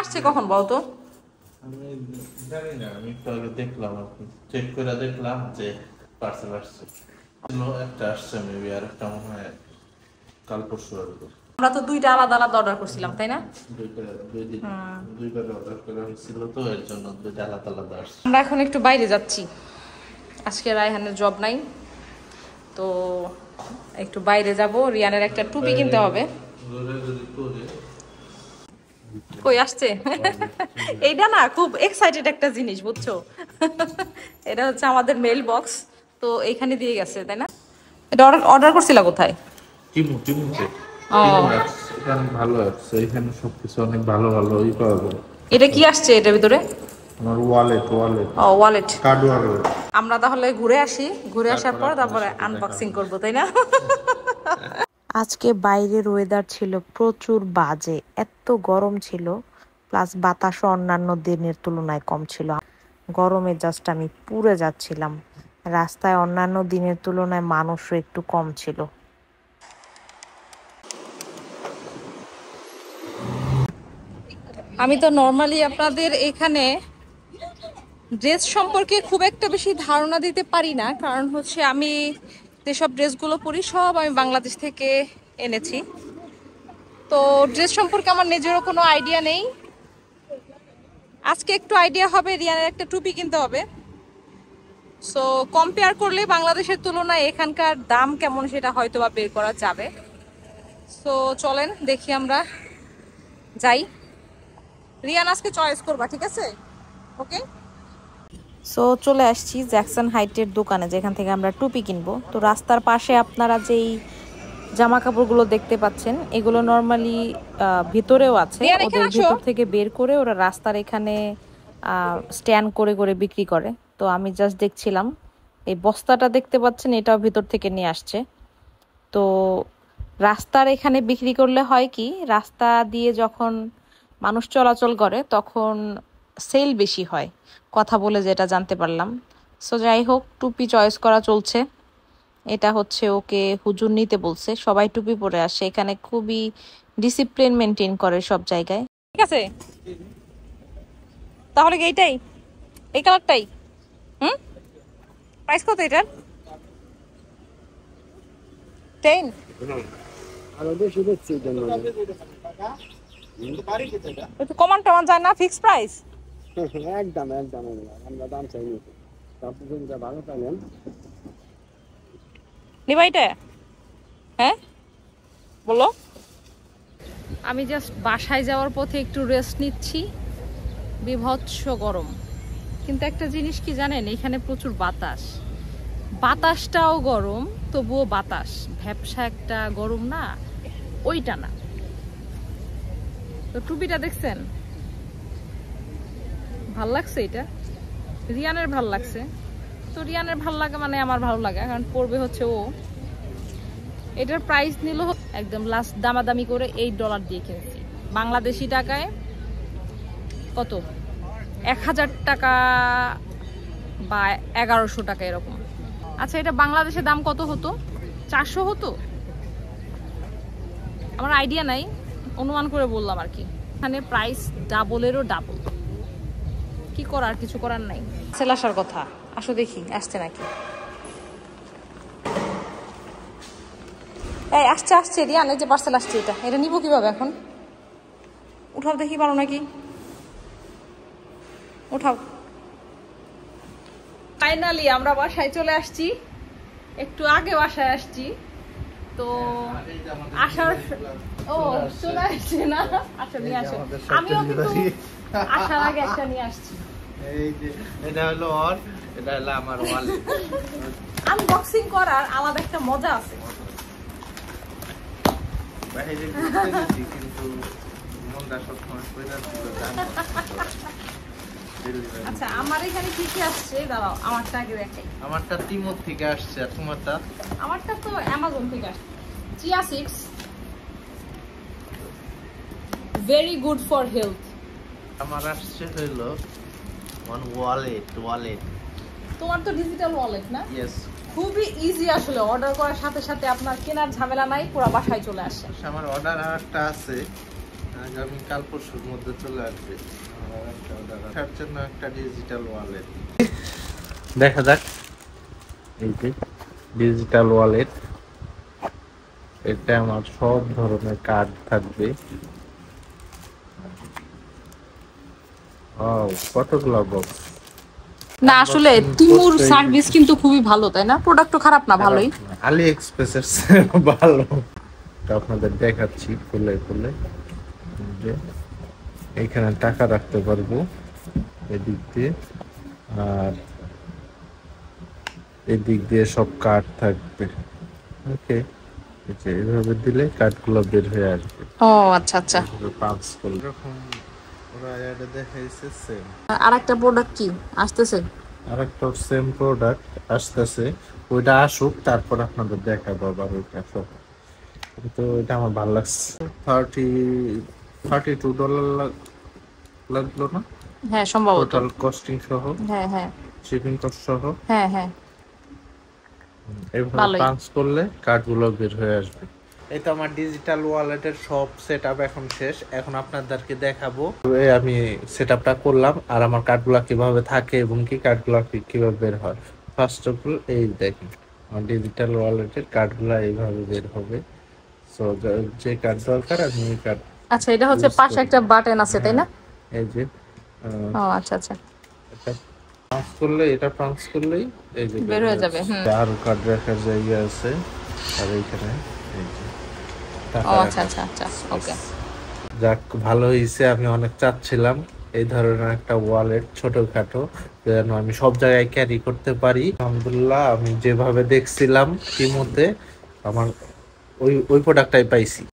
আসছে কখন বলতো? আমি জানি না আমি একটু আগে দেখলাম চেক করে দেখলাম যে পার্সেল আসছে। একটা আসছে মেবি আর একটা মনে হয় কাল পরশু আসবে। আমরা তো দুইটা আলাদা আলাদা অর্ডার করছিলাম তাই না? আসছে। আমরা এখন একটু বাইরে যাচ্ছি। আজকে রায়হানের জব নাই। তো একটু বাইরে যাব। রিয়ানের একটা টুপি কিনতে হবে। কই আসছে? এইটা না খুব এক্সাইটেড একটা জিনিস বুঝছ? এটা হচ্ছে আমাদের মেল বক্স তো এইখানে দিয়ে গেছে তাই না? এটা অর্ডার করছিলা কোথায়? টিমু টিমুতে এটা ভালো অ্যাপস এখানে সবকিছু অনেক ভালো ভালো ই পাওয়া যায়। এটা কি আসছে এটার ভিতরে? আমার ওয়ালেট ওয়ালেট ও ওয়ালেট কার্ড ওয়ালেট আমরা তাহলে ঘুরে আসি ঘুরে আসার পর তারপরে আনবক্সিং করব তাই না? আজকে বাইরের ওয়েদার ছিল প্রচুর বাজে, এত গরম ছিল প্লাস বাতাসও অন্যান্য দিনের তুলনায় কম ছিল। গরমে জাস্ট আমি পুড়ে যাচ্ছিলাম। রাস্তায় অন্যান্য দিনের তুলনায় মানুষও একটু কম ছিল। আমি তো নর্মালি আপনাদের এখানে ড্রেস সম্পর্কে খুব একটা বেশি ধারণা দিতে পারি না, কারণ হচ্ছে আমি যেসব ড্রেসগুলো পরি, সব আমি বাংলাদেশ থেকে এনেছি। তো ড্রেস সম্পর্কে আমার নিজেরও কোনো আইডিয়া নেই। আজকে একটু আইডিয়া হবে, রিয়ানের একটা টুপি কিনতে হবে। সো কম্পেয়ার করলে বাংলাদেশের তুলনায় এখানকার দাম কেমন সেটা হয়তো বা বের করা যাবে। সো চলেন দেখি আমরা, যাই। রিয়ান আজকে চয়েস করবা, ঠিক আছে? ওকে সো চলে আসছি জ্যাকসন হাইটের দোকানে যেখান থেকে আমরা টুপি কিনবো। তো রাস্তার পাশে আপনারা যেই জামা কাপড়গুলো দেখতে পাচ্ছেন এগুলো নর্মালি ভিতরেও আছে। ওদের। ভিতর থেকে বের করে ওরা রাস্তার এখানে স্ট্যান্ড করে করে বিক্রি করে। তো আমি জাস্ট দেখছিলাম এই বস্তাটা দেখতে পাচ্ছেন এটাও ভিতর থেকে নিয়ে আসছে। তো রাস্তার এখানে বিক্রি করলে হয় কি রাস্তা দিয়ে যখন মানুষ চলাচল করে তখন সেল বেশি হয়। কথা বলে যেটা জানতে পারলাম। সো যাই হোক টুপি চয়েস করা চলছে। এটা হচ্ছে ওকে হুজুর নিতে বলছে। সবাই টুপি পরে আসে। এখানে খুবই ডিসিপ্লিন মেনটেন করে সব জায়গায়। ঠিক আছে? তাহলে এইটাই? এই কালারটাই হুম? প্রাইস কত এটার? টেন কমান টমান যায় না? ফিক্স প্রাইস একদম একদম একদম। আমরা দাম চাইনি আপনি যদি ভালো চাইলেন নিবা এটা? হ্যাঁ? বলো। আমি জাস্ট বাসায় যাওয়ার পথে একটু রেস্ট নিচ্ছি। বিভৎস গরম। কিন্তু একটা জিনিস কি জানেন এখানে প্রচুর বাতাস। বাতাসটাও গরম তবুও বাতাস। ভ্যাবসা একটা গরম না ওইটা না। তো টুপিটা দেখছেন? ভালো লাগছে এটা? রিয়ানের ভালো লাগছে। তো রিয়ানের ভালো লাগে মানে আমার ভালো লাগে, কারণ পড়বে হচ্ছে ও। এটার প্রাইস নিল একদম লাস্ট দামাদামি করে এইট ডলার দিয়ে কিনেছি। বাংলাদেশি টাকায় কত? এক হাজার টাকা বা এগারোশো টাকা এরকম। আচ্ছা এটা বাংলাদেশে দাম কত হতো? চারশো হতো? আমার আইডিয়া নাই, অনুমান করে বললাম আর কি। এখানে প্রাইস ডাবলেরও ডাবল কি করার? কিছু করার নাই। সেল আসার কথা। আসো দেখি, আসছে নাকি? এই, আসছে আসছে, রিয়ান, এই যে পার্সেল আসছে এটা। এটা নিব কীভাবে এখন? উঠাও দেখি, পারো নাকি? উঠাও। ফাইনালি আমরা বাসায় চলে আসছি। একটু আগে বাসায় আসছি। তো আসার ও চলে আসছে না? আচ্ছা নিয়ে আসো। আমিও কিন্তু আসার আগে একটা নিয়ে আসছি। এই যে এটা হলো ওর এটা হলো আমার ওয়ালেট আনবক্সিং করার আলাদা একটা মজা আছে। বাইরে কিন্তু মনটা সবসময় আচ্ছা আমার এখানে কি কি আসছে? দাঁড়াও আমারটা আগে দেখাই। আমারটা তিমুর থেকে আসছে আর তোমারটা? আমারটা তো অ্যামাজন থেকে আসছে। Chia seeds. Very good for health আমার আসছে হইল ওয়ান ওয়ালেট ওয়ালেট তোমার তো ডিজিটাল ওয়ালেট না? ইয়েস খুবই ইজি আসলে। অর্ডার করার সাথে সাথে আপনার কেনার ঝামেলা নাই পুরো বাসায় চলে আসে। আমার অর্ডার আর একটা আছে। আহ, আগামী পরশুর মধ্যে চলে আসবে। জন্য একটা ডিজিটাল ওয়ালেট দেখা যাক। এই যে ডিজিটাল ওয়ালেট এটা আমার সব ধরনের কার্ড থাকবে। কতগুলো বক্স না আসলে তিমুর সার্ভিস কিন্তু খুবই ভালো তাই না? প্রোডাক্টও খারাপ না ভালোই। আলি এক্সপ্রেসের ভালো। আপনাদের দেখাচ্ছি খুলে খুলে। যে এখানে টাকা রাখতে পারব এদিক দিয়ে। আর এদিক দিয়ে সব কার্ড থাকবে। ওকে এইভাবে দিলে কার্ডগুলো বের হয়ে আসবে। ও আচ্ছা আচ্ছা। পাঁচ করলে। এরকম ওরা অ্যাডে দেখাইছে সেম আর একটা প্রোডাক্ট কি? আসতেছে? আরেকটা সেম প্রোডাক্ট আসতেছে। ওইটা আসুক তারপর আপনাদের দেখাবো আবার ওইটা সব। কিন্তু এটা আমার ভালো লাগছে। থার্টি থার্টি টু ডলার লাগল না? হ্যাঁ সম্ভবত। টোটাল কস্টিং সহ। হ্যাঁ হ্যাঁ। শিপিং কস্ট সহ। হ্যাঁ হ্যাঁ। ভালোই। পাঞ্চ করলে কার্ডগুলো বের হয়ে আসবে। এই তো আমার ডিজিটাল ওয়ালেটের সব সেট এখন শেষ। এখন আপনাদেরকে দেখাবো। এই আমি সেট করলাম। আর আমার কার্ডগুলো কীভাবে থাকে এবং কি কার্ডগুলো কীভাবে বের হয়। ফার্স্ট অফ অল এই দেখেন আমার ডিজিটাল ওয়ালেটের কার্ডগুলো এইভাবে বের হবে। সো যে কার্ড দরকার আমি ওই কার্ড আচ্ছা এটা হচ্ছে পাশে একটা বাটন আছে তাই না? এই যে ও আচ্ছা আচ্ছা। পাঞ্চ করলে এটা পাঞ্চ করলেই এই যে বের হয়ে যাবে, হুম। আরও কার্ড রাখার জায়গা আছে আর এইখানে এই যে ও আচ্ছা আচ্ছা আচ্ছা ওকে যাক ভালো হয়েছে আমি অনেক চাচ্ছিলাম। এই ধরনের একটা ওয়ালেট ছোটখাটো যেন আমি সব জায়গায় ক্যারি করতে পারি। আলহামদুলিল্লাহ আমি যেভাবে দেখছিলাম টিমোতে আমার ওই ওই প্রোডাক্টটাই পাইছি।